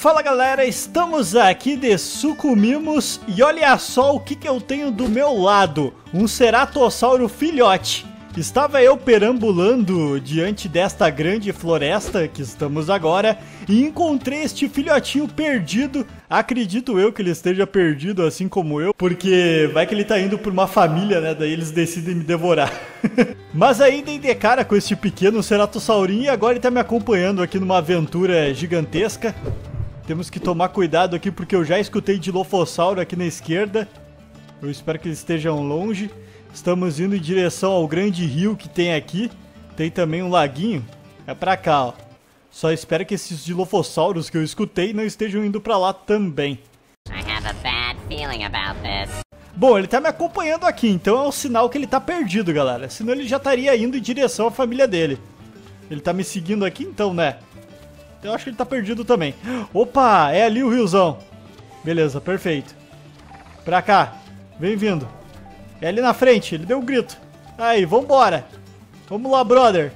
Fala galera, estamos aqui de Sucumimos e olha só o que, que eu tenho do meu lado, um ceratossauro filhote. Estava eu perambulando diante desta grande floresta que estamos agora e encontrei este filhotinho perdido. Acredito eu que ele esteja perdido assim como eu, porque vai que ele tá indo por uma família, né? Daí eles decidem me devorar. Mas aí dei de cara com este pequeno ceratossaurinho e agora ele tá me acompanhando aqui numa aventura gigantesca. Temos que tomar cuidado aqui porque eu já escutei Dilofossauro aqui na esquerda. Eu espero que eles estejam longe. Estamos indo em direção ao grande rio que tem aqui. Tem também um laguinho. É pra cá, ó. Só espero que esses dilofossauros que eu escutei não estejam indo pra lá também. Bom, ele tá me acompanhando aqui, então é um sinal que ele tá perdido, galera. Senão ele já estaria indo em direção à família dele. Ele tá me seguindo aqui então, né? Eu acho que ele tá perdido também. Opa, é ali o riozão. Beleza, perfeito. Pra cá. Vem vindo. É ali na frente, ele deu um grito. Aí, vambora. Vamos lá, brother.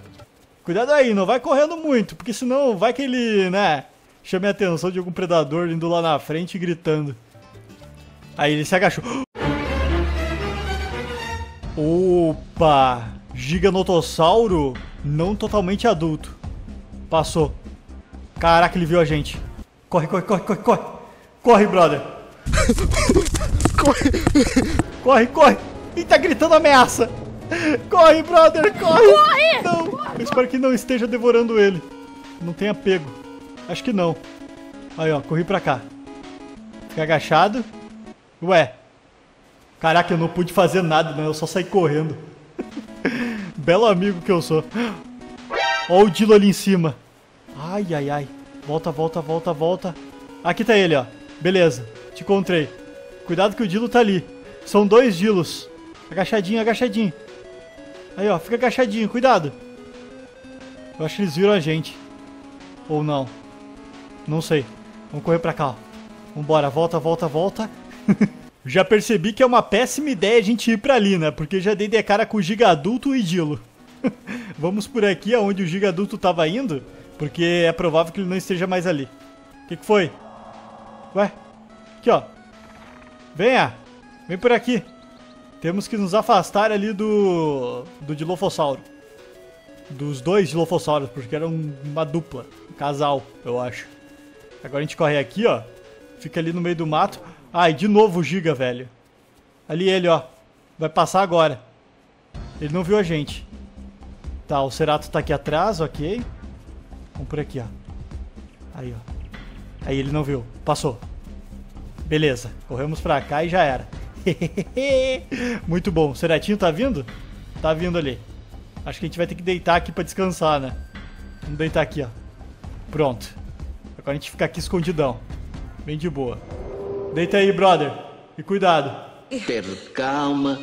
Cuidado aí, não vai correndo muito, porque senão vai que ele, né, chame a atenção de algum predador indo lá na frente e gritando. Aí ele se agachou. Opa! Giganotossauro não totalmente adulto. Passou. Caraca, ele viu a gente. Corre, corre, corre, corre, corre. Corre, brother. corre. Corre, corre. E tá gritando ameaça. Corre, brother, corre. Corre. Não, eu espero que não esteja devorando ele. Não tenha pego. Acho que não. Aí, ó, corri pra cá. Fica agachado. Ué. Caraca, eu não pude fazer nada, né? Eu só saí correndo. Belo amigo que eu sou. Ó o Dilo ali em cima. Ai, ai, ai. Volta, volta, volta, volta. Aqui tá ele, ó. Beleza, te encontrei. Cuidado que o Dilo tá ali. São dois Dilos. Agachadinho, agachadinho. Aí, ó, fica agachadinho, cuidado. Eu acho que eles viram a gente. Ou não. Não sei. Vamos correr pra cá, ó. Vambora, volta, volta, volta. já percebi que é uma péssima ideia a gente ir pra ali, né? Porque já dei de cara com o Giga Adulto e Dilo. Vamos por aqui, aonde o Giga Adulto tava indo. Porque é provável que ele não esteja mais ali. O que, que foi? Ué? Aqui, ó. Venha! Vem por aqui. Temos que nos afastar ali do... do Dilofossauro. Dos dois Dilofossauros, porque era uma dupla. Um casal, eu acho. Agora a gente corre aqui, ó. Fica ali no meio do mato. Ai, de novo o Giga, velho. Ali ele, ó. Vai passar agora. Ele não viu a gente. Tá, o Cerato tá aqui atrás, ok. Vamos por aqui, ó. Aí, ó. Aí ele não viu. Passou. Beleza. Corremos pra cá e já era. Muito bom. O Ceratinho tá vindo? Tá vindo ali. Acho que a gente vai ter que deitar aqui pra descansar, né? Vamos deitar aqui, ó. Pronto. Agora a gente fica aqui escondidão. Bem de boa. Deita aí, brother. E cuidado. Ter calma.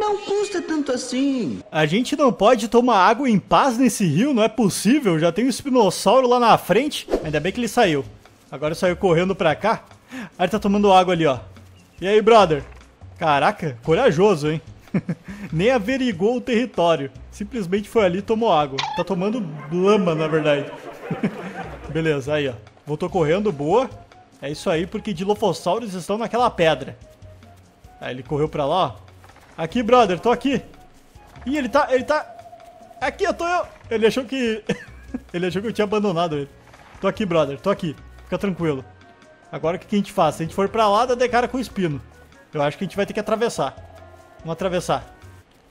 Não custa tanto assim. A gente não pode tomar água em paz nesse rio, não é possível. Já tem um espinossauro lá na frente. Ainda bem que ele saiu. Agora saiu correndo pra cá. Aí ele tá tomando água ali, ó. E aí, brother? Caraca, corajoso, hein? Nem averigou o território. Simplesmente foi ali e tomou água. Tá tomando lama, na verdade. Beleza, aí, ó. Voltou correndo, boa. É isso aí, porque dilofossauros estão naquela pedra. Aí ele correu pra lá, ó. Aqui, brother, tô aqui. Ih, ele tá, ele tá... Aqui, eu tô eu. Ele achou que... ele achou que eu tinha abandonado ele. Tô aqui, brother, tô aqui. Fica tranquilo. Agora o que, a gente faz? Se a gente for pra lá, dá de cara com o espino. Eu acho que a gente vai ter que atravessar. Vamos atravessar.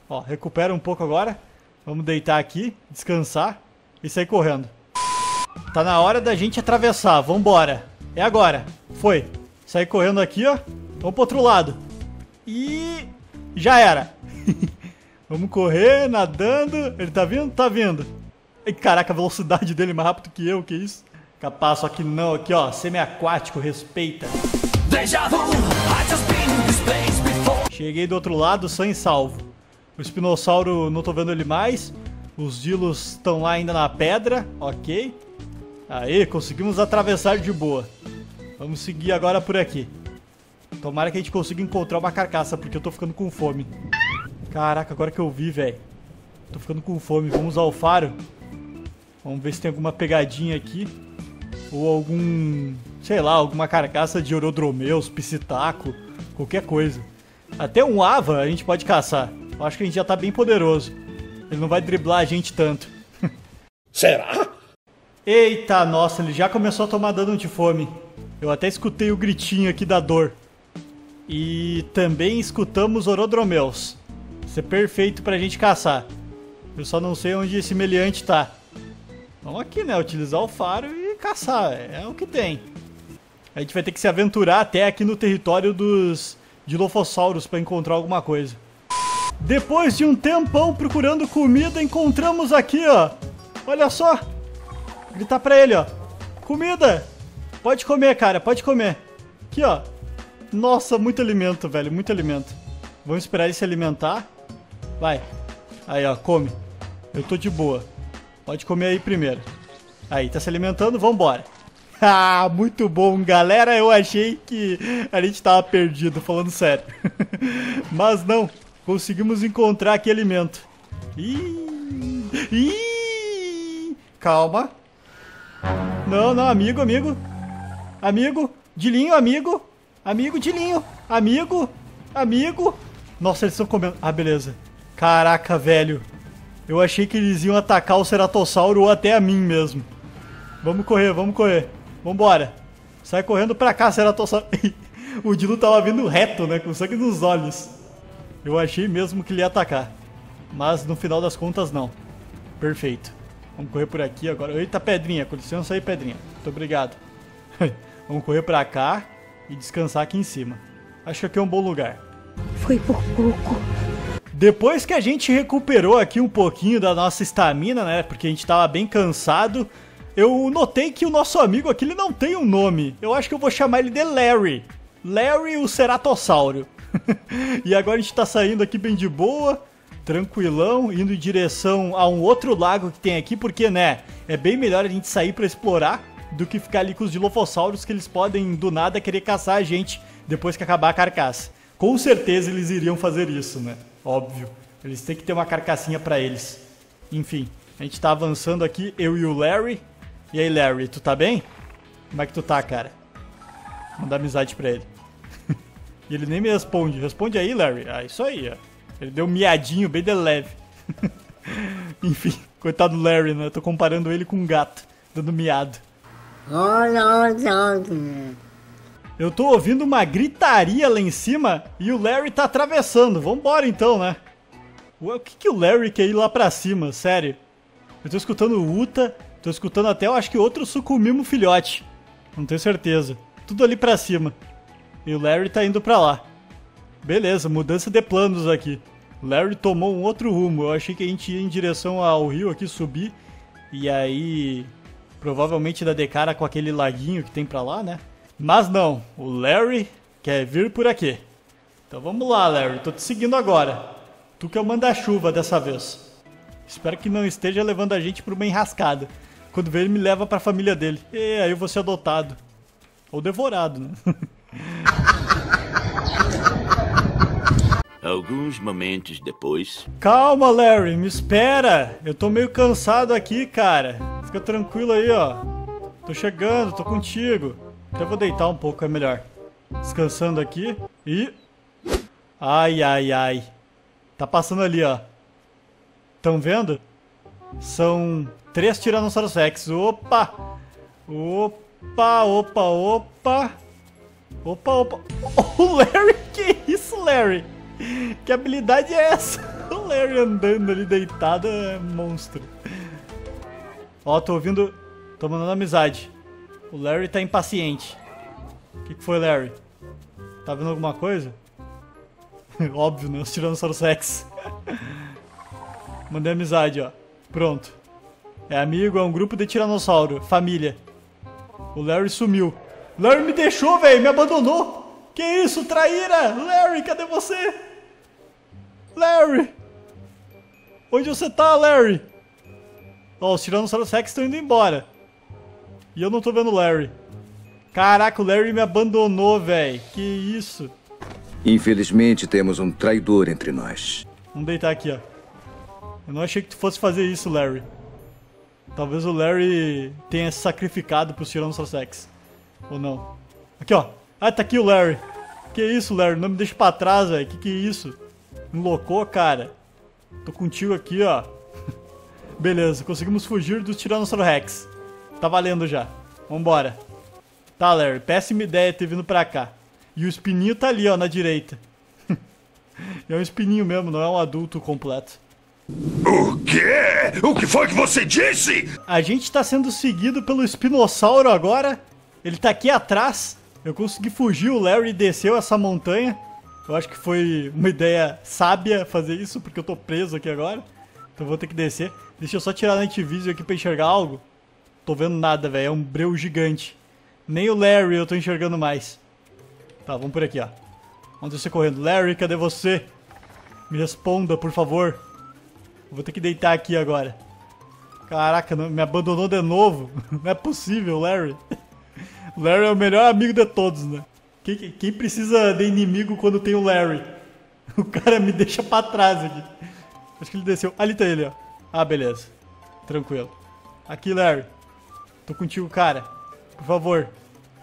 Ó, recupera um pouco agora. Vamos deitar aqui, descansar e sair correndo. Tá na hora da gente atravessar. Vambora. É agora. Foi. Sair correndo aqui, ó. Vamos pro outro lado. E... Já era. Vamos correr, nadando. Ele tá vindo? Tá vindo. Ai, caraca, a velocidade dele é mais rápido que eu, que isso? Capaz, só que não, aqui ó, semi-aquático, respeita. Cheguei do outro lado, sem salvo. O espinossauro, não tô vendo ele mais. Os dilos estão lá ainda na pedra, ok. Aí, conseguimos atravessar de boa. Vamos seguir agora por aqui. Tomara que a gente consiga encontrar uma carcaça, porque eu tô ficando com fome. Caraca, agora que eu vi, velho. Tô ficando com fome. Vamos usar o faro. Vamos ver se tem alguma pegadinha aqui. Ou algum, sei lá, alguma carcaça de orodromeus, piscitaco, qualquer coisa. Até um ava a gente pode caçar. Eu acho que a gente já tá bem poderoso. Ele não vai driblar a gente tanto. Será? Eita, nossa, ele já começou a tomar dano de fome. Eu até escutei o gritinho aqui da dor. E também escutamos orodromeus. Isso é perfeito pra gente caçar. Eu só não sei onde esse meliante tá. Vamos aqui, né? Utilizar o faro e caçar. É o que tem. A gente vai ter que se aventurar até aqui no território dos Dilofossauros para encontrar alguma coisa. Depois de um tempão procurando comida, encontramos aqui, ó. Olha só. Gritar pra ele, ó. Comida! Pode comer, cara, pode comer. Aqui, ó. Nossa, muito alimento, velho, muito alimento. Vamos esperar ele se alimentar. Vai. Aí, ó, come. Eu tô de boa. Pode comer aí primeiro. Aí, tá se alimentando, vambora. Ah, muito bom, galera. Eu achei que a gente tava perdido, falando sério. Mas não, conseguimos encontrar aqui alimento. Ih, ih, calma. Não, não, amigo, amigo. Amigo, Dilinho, amigo. Amigo, Dilinho. Amigo, amigo. Nossa, eles estão comendo. Ah, beleza. Caraca, velho. Eu achei que eles iam atacar o Ceratossauro ou até a mim mesmo. Vamos correr, vamos correr. Vambora. Sai correndo pra cá, Ceratossauro. o Dilo tava vindo reto, né? Com sangue nos olhos. Eu achei mesmo que ele ia atacar. Mas no final das contas, não. Perfeito. Vamos correr por aqui agora. Eita, pedrinha. Com licença aí, pedrinha. Muito obrigado. Vamos correr pra cá e descansar aqui em cima. Acho que aqui é um bom lugar. Foi por pouco. Depois que a gente recuperou aqui um pouquinho da nossa estamina, né? Porque a gente tava bem cansado. Eu notei que o nosso amigo aqui ele não tem um nome. Eu acho que eu vou chamar ele de Larry. Larry o Ceratossauro. e agora a gente tá saindo aqui bem de boa, tranquilão, indo em direção a um outro lago que tem aqui, porque, né, é bem melhor a gente sair para explorar do que ficar ali com os dilofossauros que eles podem do nada querer caçar a gente depois que acabar a carcaça. Com certeza eles iriam fazer isso, né? Óbvio. Eles têm que ter uma carcassinha para eles. Enfim, a gente tá avançando aqui, eu e o Larry. E aí, Larry, tu tá bem? Como é que tu tá, cara? Mandar amizade pra ele. e ele nem me responde. Responde aí, Larry. Ah, isso aí, ó. Ele deu um miadinho bem de leve. Enfim, coitado do Larry, né? Eu tô comparando ele com um gato, dando miado. Eu tô ouvindo uma gritaria lá em cima e o Larry tá atravessando. Vambora então, né? O que, que o Larry quer ir lá pra cima? Sério. Eu tô escutando o Uta, tô escutando até, eu acho que outro Sucumimo filhote. Não tenho certeza. Tudo ali pra cima. E o Larry tá indo pra lá. Beleza, mudança de planos aqui. Larry tomou um outro rumo. Eu achei que a gente ia em direção ao rio aqui, subir. E aí Provavelmente dá de cara com aquele laguinho que tem pra lá, né? Mas não, o Larry quer vir por aqui. Então vamos lá, Larry, tô te seguindo agora. Tu que é o manda-chuva dessa vez. Espero que não esteja levando a gente pra uma enrascada. Quando vê ele me leva pra família dele. E aí eu vou ser adotado. Ou devorado, né? Alguns momentos depois. Calma, Larry, me espera. Eu tô meio cansado aqui, cara. Fica tranquilo aí, ó. Tô chegando, tô contigo. Até vou deitar um pouco, é melhor. Descansando aqui. E... Ai, ai, ai. Tá passando ali, ó. Tão vendo? São três Tiranossauros Rex. Opa! Opa, opa, opa. Opa, opa. O Larry, que isso, Larry? Que habilidade é essa? O Larry andando ali deitado é monstro. Ó, tô ouvindo. Tô mandando amizade. O Larry tá impaciente. O que, que foi, Larry? Tá vendo alguma coisa? Óbvio, né? Os Tiranossauros Rex. Mandei amizade, ó. Pronto. É amigo, é um grupo de tiranossauro. Família. O Larry sumiu. Larry me deixou, velho. Me abandonou. Que isso, traíra? Larry, cadê você? Larry! Onde você tá, Larry? Ó, os Tiranossauros Rex estão indo embora. E eu não tô vendo o Larry. Caraca, o Larry me abandonou, velho. Que isso? Infelizmente, temos um traidor entre nós. Vamos deitar aqui, ó. Eu não achei que tu fosse fazer isso, Larry. Talvez o Larry tenha se sacrificado pro Tyrannosaurus Rex. Ou não. Aqui, ó. Ah, tá aqui o Larry. Que isso, Larry? Não me deixa pra trás, velho. Que que é isso? Enloucou, cara. Tô contigo aqui, ó. Beleza, conseguimos fugir do Tiranossauro Rex. Tá valendo já. Vambora. Tá, Larry. Péssima ideia ter vindo pra cá. E o espininho tá ali, ó, na direita. é um espininho mesmo, não é um adulto completo. O quê? O que foi que você disse? A gente tá sendo seguido pelo espinossauro agora. Ele tá aqui atrás. Eu consegui fugir, o Larry desceu essa montanha. Eu acho que foi uma ideia sábia fazer isso, porque eu tô preso aqui agora. Então vou ter que descer. Deixa eu só tirar a Night Vision aqui pra enxergar algo. Tô vendo nada, velho. É um breu gigante. Nem o Larry eu tô enxergando mais. Tá, vamos por aqui, ó. Vamos descer correndo. Larry, cadê você? Me responda, por favor. Vou ter que deitar aqui agora. Caraca, não, me abandonou de novo. Não é possível, Larry. Larry é o melhor amigo de todos, né? Quem, quem precisa de inimigo quando tem o Larry? O cara me deixa pra trás aqui. Acho que ele desceu. Ali tá ele, ó. Ah, beleza. Tranquilo. Aqui, Larry. Tô contigo, cara. Por favor.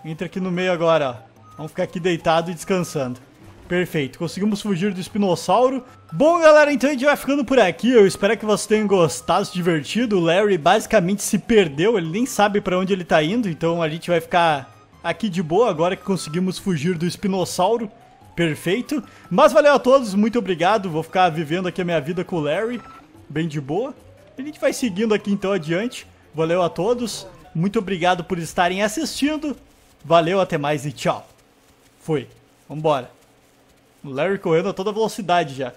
Entra aqui no meio agora, ó. Vamos ficar aqui deitado e descansando. Perfeito, conseguimos fugir do espinossauro. Bom, galera, então a gente vai ficando por aqui. Eu espero que vocês tenham gostado, se divertido. O Larry basicamente se perdeu, ele nem sabe pra onde ele tá indo. Então a gente vai ficar aqui de boa agora que conseguimos fugir do espinossauro. Perfeito. Mas valeu a todos, muito obrigado. Vou ficar vivendo aqui a minha vida com o Larry, bem de boa. A gente vai seguindo aqui então adiante. Valeu a todos, muito obrigado por estarem assistindo. Valeu, até mais e tchau. Fui. Vambora. O Larry correndo a toda velocidade já.